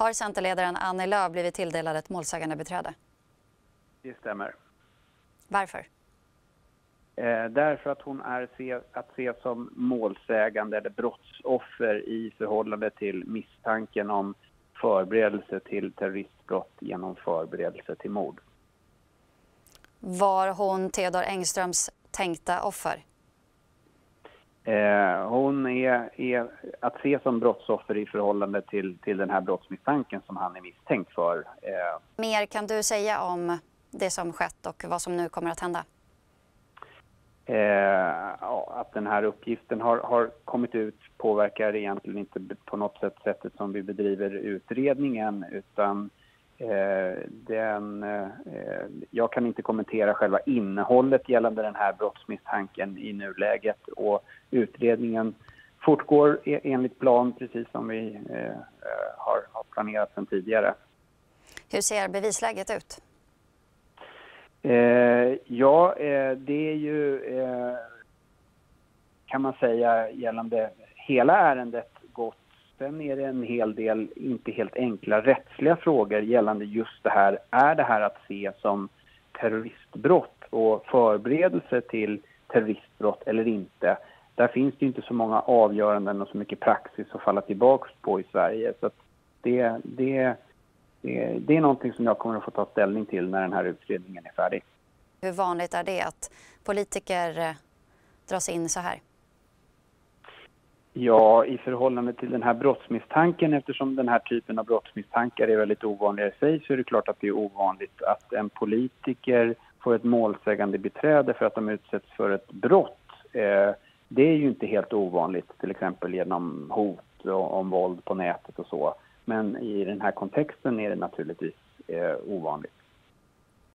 Har Centerledaren Annie Lööf blivit tilldelad ett målsägandebiträde? Det stämmer. Varför? Eh, därför att hon är se, att se som målsägande eller brottsoffer i förhållande till misstanken om förberedelse till terroristbrott genom förberedelse till mord. Var hon Theodor Engströms tänkta offer? Eh, hon är, är, att se som brottsoffer i förhållande till, till den här brottsmisstanken som han är misstänkt för. Eh. Mer kan du säga om det som skett och vad som nu kommer att hända? Eh, ja, att den här uppgiften har, har kommit ut påverkar egentligen inte på något sätt sättet som vi bedriver utredningen utan den, eh, jag kan inte kommentera själva innehållet gällande den här brottsmisstanken i nuläget och utredningen fortgår e-, enligt plan precis som vi eh, har, planerat sedan tidigare. Hur ser bevisläget ut? Eh, ja, eh, det är ju, eh, kan man säga, gällande hela ärendet. Sen är det en hel del, inte helt enkla rättsliga frågor gällande just det här. Är det här att se som terroristbrott och förberedelse till terroristbrott eller inte? Där finns det inte så många avgöranden och så mycket praxis att falla tillbaka på i Sverige. Så det, det det är någonting som jag kommer att få ta ställning till när den här utredningen är färdig. Hur vanligt är det att politiker eh, dras in så här? Ja, i förhållande till den här brottsmisstanken, eftersom den här typen av brottsmisstankar är väldigt ovanliga i sig, så är det klart att det är ovanligt att en politiker får ett målsägande beträde för att de utsätts för ett brott. Eh, det är ju inte helt ovanligt, till exempel genom hot om våld på nätet och så. Men i den här kontexten är det naturligtvis eh, ovanligt.